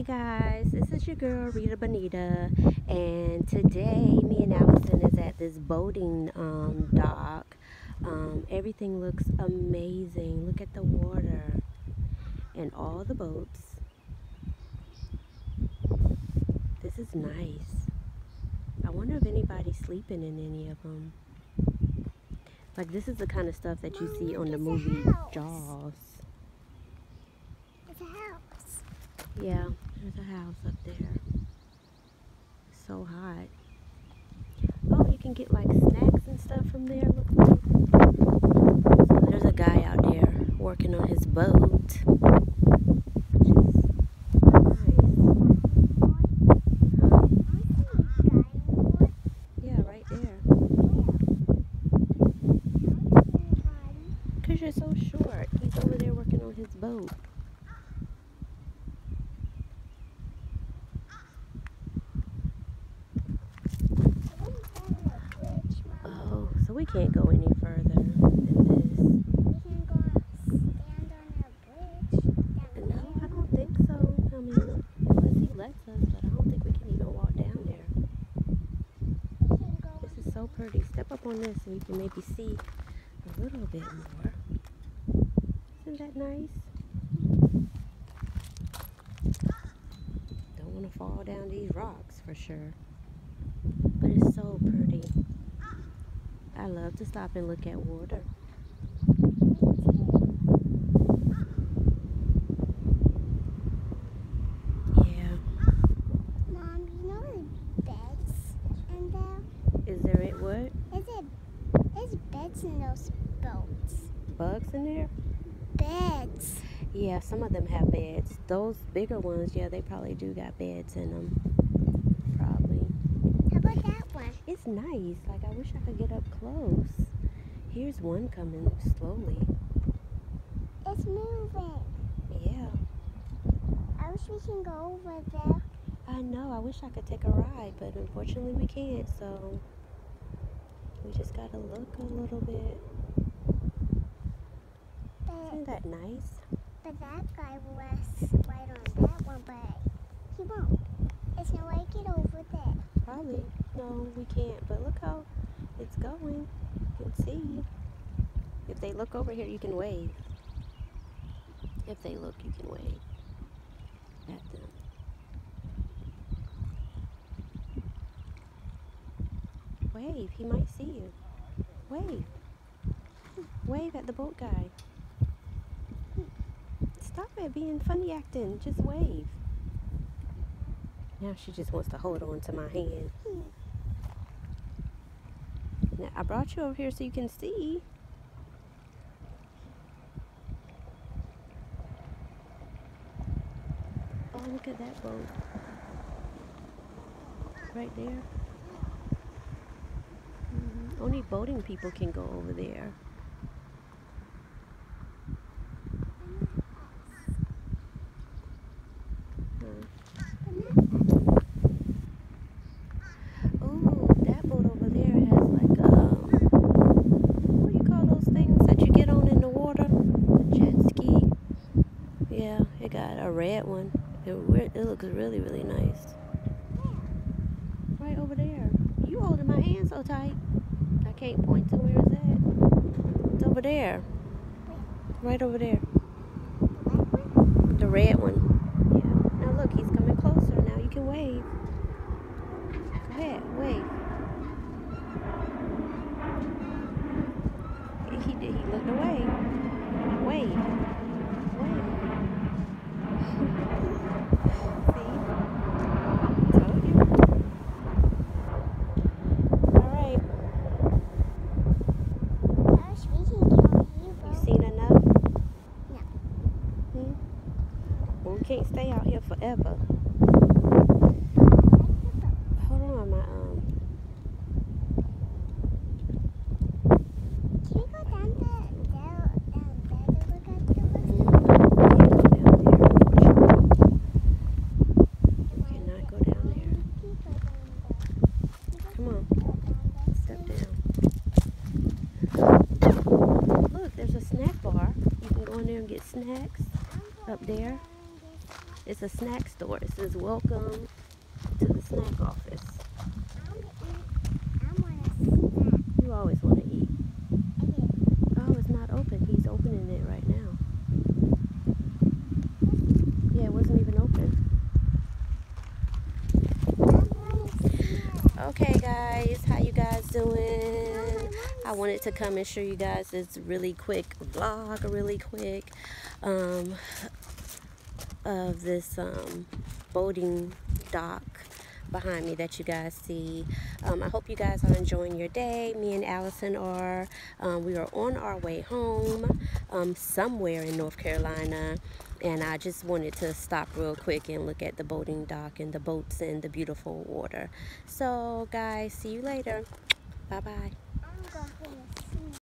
Hey guys, this is your girl Rita Bonita, and today me and Allison is at this boating um, dock. Um, everything looks amazing. Look at the water and all the boats. This is nice. I wonder if anybody's sleeping in any of them. Like this is the kind of stuff that you Mom, see on the movie. Jaws. It's a house. Yeah, there's a house up there. It's so hot. Oh, you can get like snacks and stuff from there. So there's a guy out there working on his boat. Which is nice. Yeah, right there. Cause you're so short. He's over there working on his boat. Oh, so we can't go any further than this. No, I don't think so. I mean, unless he lets us, but I don't think we can even walk down there. This is so pretty. Step up on this so you can maybe see a little bit more. Isn't that nice? Don't want to fall down these rocks for sure. But it's so pretty. I love to stop and look at water. Yeah. Mom, you know there's beds in there? Is there it what? Is it? There's beds in those boats. Bugs in there? Beds. Yeah, some of them have beds. Those bigger ones, yeah, they probably do got beds in them. Probably. How about that one? It's nice. Like, I wish I could get up close. Here's one coming slowly. It's moving. Yeah. I wish we can go over there. I know. I wish I could take a ride, but unfortunately we can't. So we just gotta look a little bit. Isn't that nice? but that guy was right on that one, but he won't. There's no way to get over. We can't. But look how it's going. You can see. If they look over here, you can wave. If they look, you can wave at them. Wave. He might see you. Wave. Wave at the boat guy. Stop it being funny acting. Just wave. Now she just wants to hold on to my hand. I brought you over here so you can see. Oh, look at that boat. Right there. Mhm. Only boating people can go over there. Oh, that boat over there has like um, what do you call those things that you get on in the water? A jet ski. Yeah, it got a red one. It it looks really really nice. Right over there. You holding my hand so tight. I can't point to where it's at. It's over there. Right over there. The red one. Yeah. Now look, he's coming closer. Now you can wave. Go ahead, wave. He did. He looked away. Wave. Wave. See? Told you. All right. I wish we can get on your You boat. seen enough? No. Hmm? Well, we can't stay out here forever. Hold on, my um. Can go down the there, down there to look at the mm, horses? Can't go down there. Cannot go down there. Come on, step down. Look, there's a snack bar. You can go in there and get snacks up there. It's a snack store. It says welcome to the snack office. I'm gonna eat. I want a snack. You always want to eat. Oh, it's not open. He's opening it right now. Yeah, it wasn't even open. I want a snack. Okay, guys, how you guys doing? I wanted to come and show you guys this really quick vlog, really quick, um, of this um, boating dock behind me that you guys see. Um, I hope you guys are enjoying your day. Me and Allison are. Um, we are on our way home um, somewhere in North Carolina. And I just wanted to stop real quick and look at the boating dock and the boats and the beautiful water. So, guys, see you later. Bye bye. I'm going